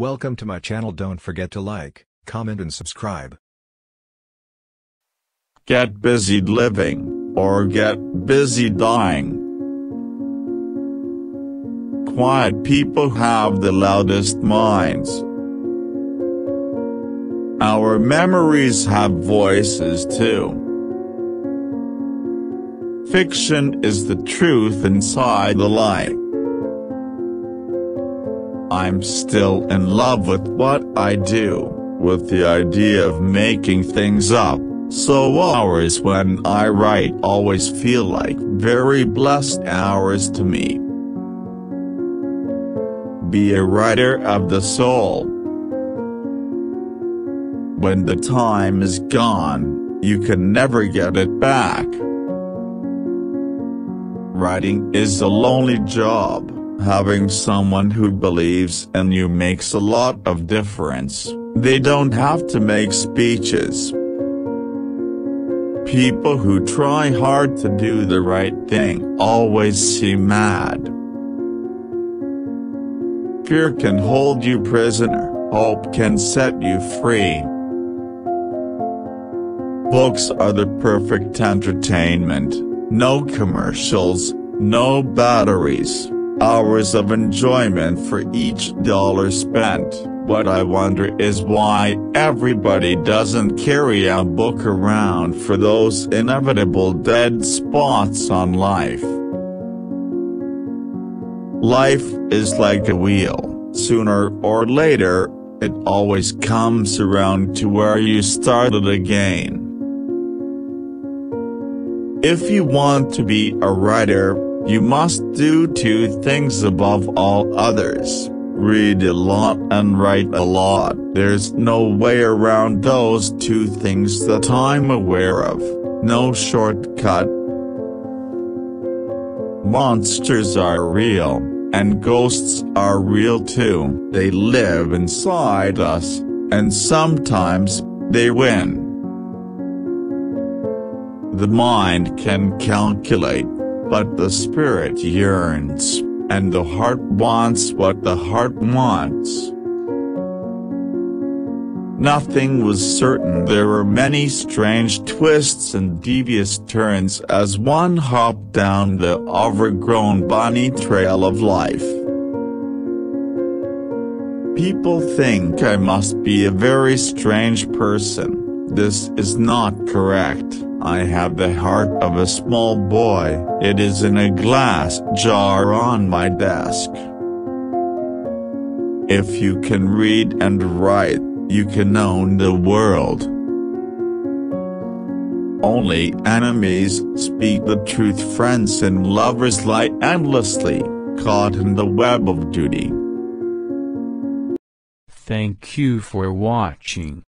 Welcome to my channel don't forget to like, comment and subscribe. Get busy living, or get busy dying. Quiet people have the loudest minds. Our memories have voices too. Fiction is the truth inside the lie. I'm still in love with what I do, with the idea of making things up, so hours when I write always feel like very blessed hours to me. Be a writer of the soul. When the time is gone, you can never get it back. Writing is a lonely job. Having someone who believes in you makes a lot of difference, they don't have to make speeches. People who try hard to do the right thing always seem mad. Fear can hold you prisoner, hope can set you free. Books are the perfect entertainment, no commercials, no batteries. Hours of enjoyment for each dollar spent. What I wonder is why everybody doesn't carry a book around for those inevitable dead spots on life. Life is like a wheel, sooner or later, it always comes around to where you started again. If you want to be a writer, you must do two things above all others. Read a lot and write a lot. There's no way around those two things that I'm aware of. No shortcut. Monsters are real, and ghosts are real too. They live inside us, and sometimes, they win. The mind can calculate, but the spirit yearns, and the heart wants what the heart wants. Nothing was certain there were many strange twists and devious turns as one hopped down the overgrown bunny trail of life. People think I must be a very strange person, this is not correct. I have the heart of a small boy, it is in a glass jar on my desk. If you can read and write, you can own the world. Only enemies speak the truth friends and lovers lie endlessly, caught in the web of duty. Thank you for watching.